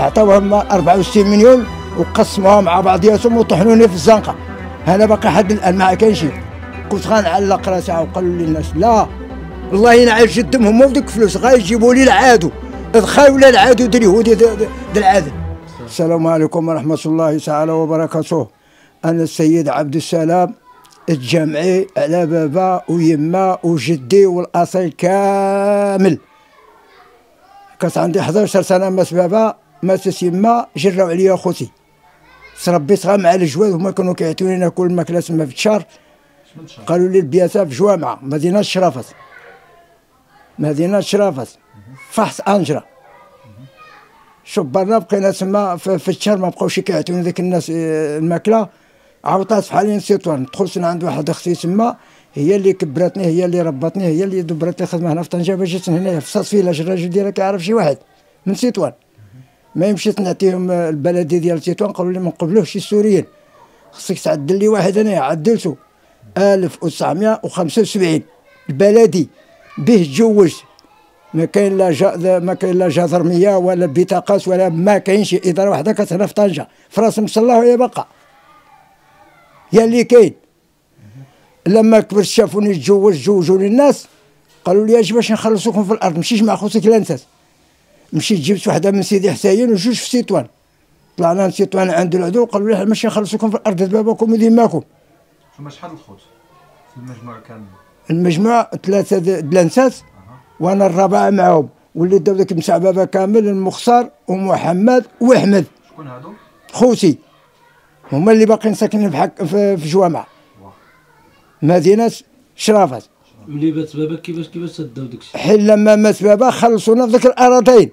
عطاوهم 64 مليون وقسموها مع بعضياتهم وطحنوني في الزنقة. أنا باقي حد الان ما كاين شيء كنت غنعلق راسي وقالوا لي الناس لا والله ينعل جدهم هما وديك الفلوس غايجيبوا لي العادو. الخاي ولا العادو ديال اليهودي ديال العادل السلام عليكم ورحمة الله تعالى وبركاته. أنا السيد عبد السلام الجمعي على بابا ويما وجدي والاصيل كامل. كانت عندي 11 سنة مات بابا ماتت يما جراو عليا خوتي. تربيت غير مع الجواد هما كانوا كيعطيوني ناكل الماكله تما في الشهر. قالوا لي البياسة في جوامعه مدينة شرافت. مدينة شرافت فحص أنجرة. شبرنا بقينا تما في الشهر ما بقاوش كيعطيوني ذاك الناس آه، الماكلة. عوطات في حالي نسيتوان دخلت عند واحد أختي تما هي اللي كبرتني هي اللي ربطني هي اللي دبرت لي خدمة هنا في طنجة. باش جيت هنايا في صافي الراجل ديالها كيعرف شي واحد من سيتوان. ما مشيت نعطيهم البلدي ديال تيتوان قالوا لي ما نقبلوش شي سوريين. خصك تعدل لي واحد انايا عدلته 1975 البلدي به تزوجت ما كاين لا جا ما كاين لا جدرميه ولا بطاقات ولا ما كاينش إدارة واحدة كانت هنا في طنجة. في رأس مصلاه وهي باقا يا اللي كاين. لما كبرت شافوني تزوج زوجوني الناس قالوا لي اش باش نخلصوكم في الأرض؟ مشيش مع خوتك لانسات مشيت جبت وحدة من سيدي حسين وجوج في سيتوان. طلعنا لسيتوان عند العدو قالوا لي ماشي نخلصوكم في الأرض باباكم وديماكم ثم شحال الخوت في المجموع كامل. المجموع ثلاثة دلانسات وأنا الرابعة معاهم. واللي داو ذاك مسع بابا كامل المختار ومحمد وأحمد. شكون هادو؟ خوتي. هما اللي باقيين ساكنين في, في, في جوامع. مدينة شرافات. ملي بات بابا كيفاش كيفاش سداو داكشي؟ حين لما مات بابا خلصونا في ذاك الاراضين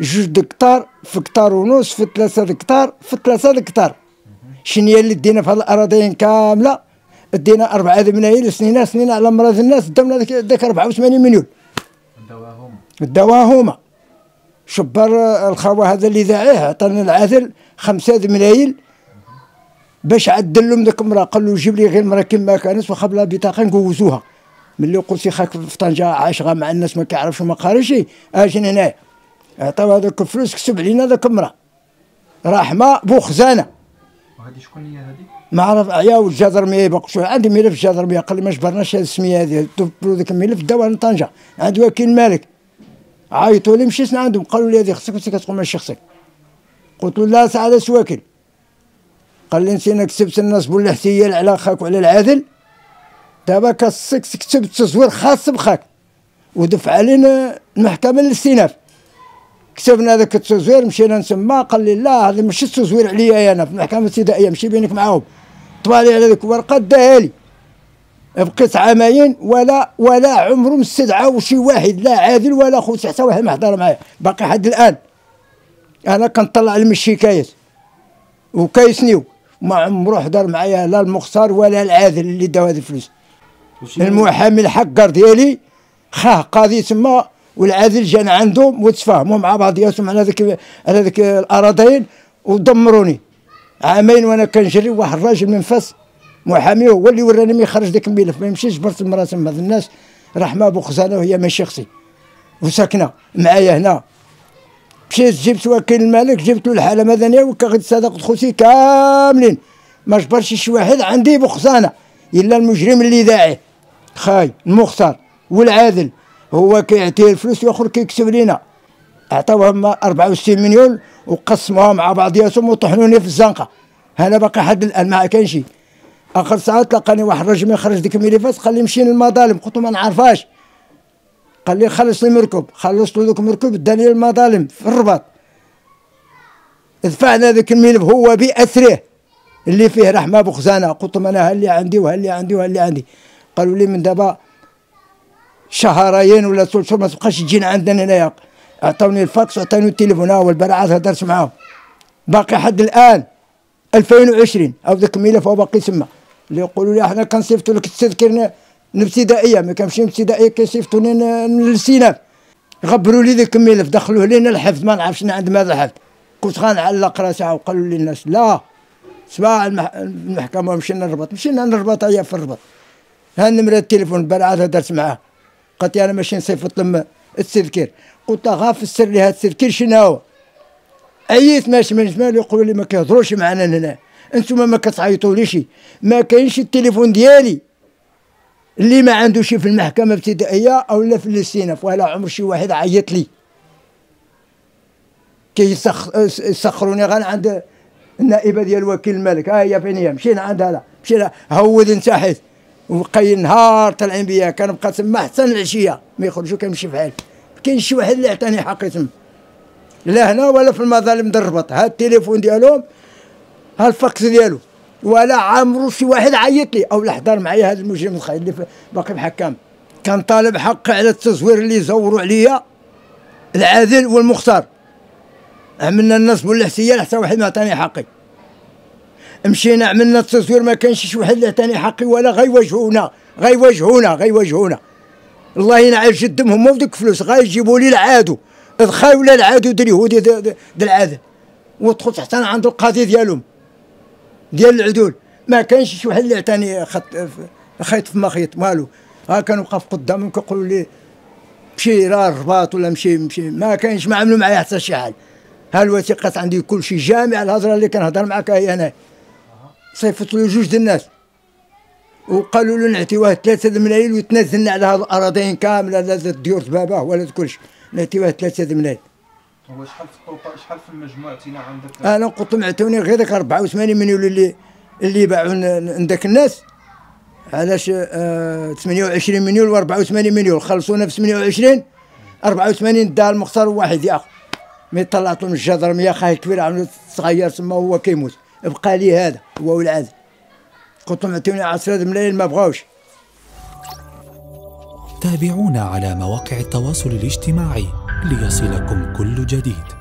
جوج دكتار في كتار ونص في ثلاثة دكتار في ثلاثة دكتار. شنو اللي دينا في هذه الأراضين كاملة؟ دينا أربعة ملايين سنينا سنينا على مرض الناس داونا ذاك 84 مليون. دواهم. دواهما شبر الخوا هذا اللي ذاعيه عطانا العادل خمسة ملايين باش عدل لهم ذاك المرأة. قال له جيب لي غير المراه كما كانت واخا بلا بطاقه نجوزوها ملي قلت خاك في طنجه عاشغه مع الناس ما كيعرفش ما قاريش اجينا هنايا. عطاو هذوك الفلوس كتب علينا ذاك المرأة. رحمة بوخزانة. وهذه شكون هي هذه؟ ما عرف عيا والجدرميه باقي شوية. عندي ملف الجدرميه قال لي ما جبرناش هذه السمية هذه دبروا ذاك الملف داوها طنجه عند وكيل الملك عيطوا لي مشيت عندهم. قالوا لي هذه خصك انت كتقوم ماشي خصك. قلت له لا سعاده سواكل. قال لي انت كتبت الناس بالاحتيال على خاك وعلى العادل؟ دابا كخصك تكتب التزوير خاص بخاك. ودفع علينا المحكمة للاستئناف. كتبنا هذاك التزوير مشينا نسمى قال لي لا هذا ماشي التزوير عليا أنا في المحكمه الابتدائيه ماشي بينك معاهم. طبع لي على ذيك الورقة داها لي. بقيت عامين ولا ولا عمره مستدعى شي واحد لا عادل ولا خوت حتى واحد ما حضر معايا. باقي حد الآن. أنا كنطلع لهم الشكايات. وكيسنيو ما عمره حضر معايا لا المختار ولا العادل اللي داو هذه الفلوس. المحامي الحقر ديالي خاه قاضي تما والعادل جانا عندهم وتفاهموا مع بعضياتهم على ذيك على ذيك الأراضين ودمروني. عامين وأنا كنجري واحد الراجل من فاس محامي هو اللي وراني ما يخرج ذاك الملف ما يمشيش جبرت المراه تما هذ الناس. رحمة أبو خزانة وهي من شخصي وساكنة معايا هنا. مشيت جبت وكيل الملك جبت له الحاله المدنيه وكغد صدقت خوتي كاملين. ما جبرش شي واحد عندي بخزانة. إلا المجرم اللي داعي. خاي المختار والعادل. هو كيعطيه الفلوس وآخر كيكتب لينا. عطاوهم 64 مليون وقسموها مع بعضياتهم وطحنوني في الزنقة. أنا باقي حد الآن ما كاينش آخر ساعات لقاني واحد الراجل ما يخرج ديك الملفات قال لي مشي للمظالم. قلت له ما نعرفهاش. قال لي خلص لي مركب خلصت ذوك المركب داني المظالم في الرباط. دفعنا ذاك الملف هو بأثره اللي فيه رحمة بخزانه قلت لهم أنا هاللي عندي وهاللي عندي وهاللي عندي؟ قالوا لي من دابا شهرين ولا ثلاث شهور ما تبقاش تجينا عندنا هنايا. عطاوني الفاكس وعطاوني التليفون ها هو البراعات هدرت معاهم. باقي حد الآن 2020 أو ذاك الملف هو باقي تما اللي يقولوا لي إحنا كنصيفطوا لك التذكير الابتدائيه ما كنمشي الابتدائيه كيصيفطوني للسيناف غبروا لي ذاك الملف دخلوه لينا الحفظ ما نعرفش عند ماذا الحفظ. كنت غنعلق راسي وقالوا لي الناس لا سمع المحكمة مشينا نربط مشينا نربط هي في الربط. ها نمرة التليفون البارعه درت معاه. قالت لي أنا ماشي نصيفط لهم التذكير قلت له غا فسر لي هذا التذكير شنو هو؟ عييت ماشي من مالي يقولوا لي ما كيهضروش معنا هنا. أنتم ما كتعيطوليش. ما كاينش التليفون ديالي. اللي ما عندوش في المحكمة الابتدائيه أو لا في الاستئناف ولا عمر شي واحد عيط لي. كيسخروني غير عند النائبة ديال وكيل الملك. ها هي فين هي؟ مشينا عندها لا. مشينا هود انت حيت وبقي نهار طالعين بيا كنبقى تما حتى العشية. ما يخرجوا كنمشي في حال. كاين شي واحد اللي عطاني حقي تما لا هنا ولا في المظالم الرباط ها التليفون ديالهم ها الفاكس ديالو. ولا عمرو شي واحد عيط لي. أو حضر معايا هذا المجرم الخايب اللي باقي محكم كان طالب حق على التزوير اللي زوروا عليا العادل والمختار. عملنا النصب والاحتيال حتى واحد ما عطاني حقي. مشينا عملنا التصوير ما كانش شي واحد اللي عطاني حقي ولا غيواجهونا غيواجهونا غيواجهونا الله ينعل جدهم هما وديك فلوس غايجيبوا لي العادو. الخاي ولا العادو ديال اليهودي ديال العادل. وتدخل تحت عند القاضي ديالهم. ديال العدول. ما كانش شي واحد اللي عطاني خط خيط في مخيط. والو. ها كانوا وقف قدامهم كيقولوا لي مشي راه الرباط ولا مشي مشي. ما كاينش ما عملوا معايا حتى شي حال. ها الوثيقات عندي كل شيء جامع الهضرة اللي كنهضر معاك هي أنا. صيفط له جوج د الناس. وقالوا له نعطيوه ثلاثة د الملايين ويتنازلنا على هذه الأراضين كاملة لا الديور باباه ولا كلشي. نعطيوه ثلاثة د الملايين. هو شحال في الطوطه شحال في المجموع تينا عندك؟ أنا قلت معطوني غير داك 84 مليون اللي اللي باعوا عندك الناس. علاش؟ آه 28 مليون و84 مليون خلصونا في 28 84 دا المختار واحد ياخذ. مي طلعت من الجدرميه خاي كبير عملت صغير تما هو كيموت. بقى لي هذا هو والعاد. قلت لهم اعطوني 10 ملايين ما بغاوش. تابعونا على مواقع التواصل الاجتماعي. ليصلكم كل جديد.